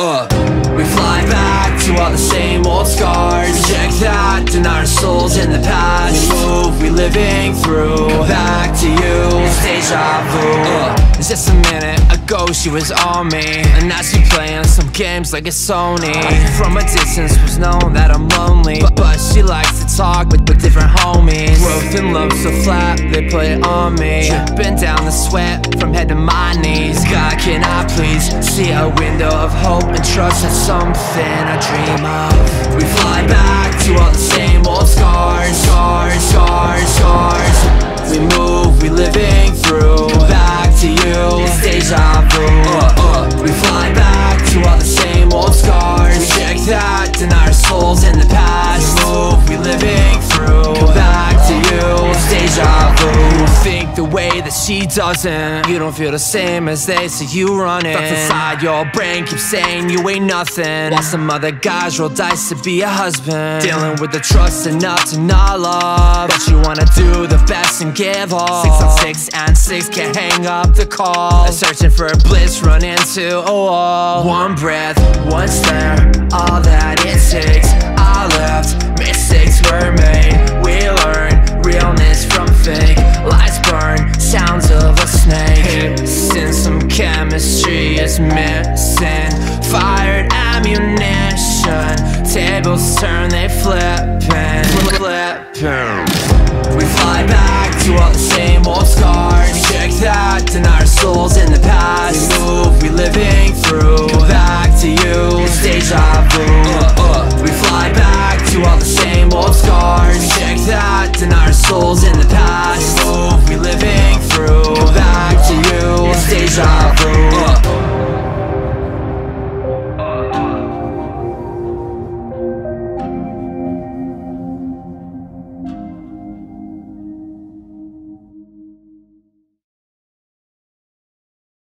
Uh, we fly back to all the same old scars Check that, deny our souls in the past. We move, we living through. Come back to you, deja vu. Uh, It's just a minute ago she was on me? And now she playing some games like a Sony. From a distance was known that I'm lonely. But, but she likes to talk with, with different homies. Growth and love so flat, they put it on me. Dripping down the sweat from head to my knees can I please see a window of hope And trust that something I dream of? We fly back to all the same old scars Scars, scars, scars. We move, we living through. Come back to you, it's deja she doesn't. You don't feel the same as they see you running. Thoughts inside your brain keep saying you ain't nothing. While some other guys roll dice to be a husband. Dealing with the trust enough to not love. But you wanna do the best and give all Six on six and six can't hang up the call. Searching for a bliss run into a wall. One breath, one stare, all that it takes. I left, mistakes tables turn, they flip and flip. We fly back to all the same old scars. Check that, and our souls in the past. We move, we living through. Come back to you, it's deja vu. Uh, uh. We fly back to all the same old scars. Check that, and our souls in the past.